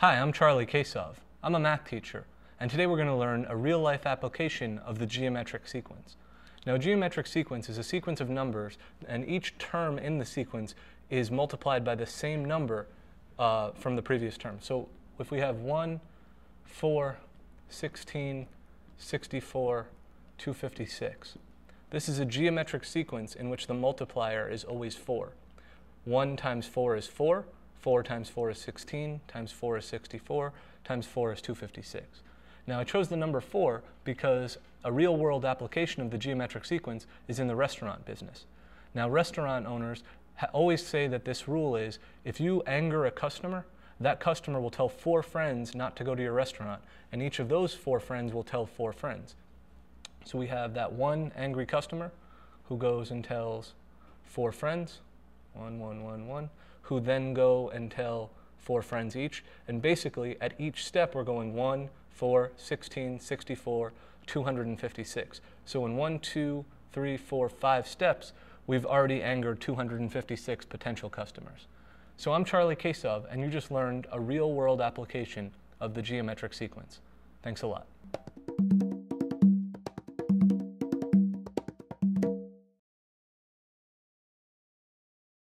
Hi, I'm Charlie Kasov. I'm a math teacher, and today we're going to learn a real-life application of the geometric sequence. Now, a geometric sequence is a sequence of numbers, and each term in the sequence is multiplied by the same number uh, from the previous term. So if we have 1, 4, 16, 64, 256, this is a geometric sequence in which the multiplier is always 4. 1 times 4 is 4, 4 times 4 is 16, times 4 is 64, times 4 is 256. Now I chose the number 4 because a real world application of the geometric sequence is in the restaurant business. Now restaurant owners always say that this rule is if you anger a customer, that customer will tell four friends not to go to your restaurant, and each of those four friends will tell four friends. So we have that one angry customer who goes and tells four friends, one, one, one, one, who then go and tell four friends each. And basically, at each step, we're going 1, 4, 16, 64, 256. So in one, two, three, four, five steps, we've already angered 256 potential customers. So I'm Charlie Kasov, and you just learned a real-world application of the geometric sequence. Thanks a lot.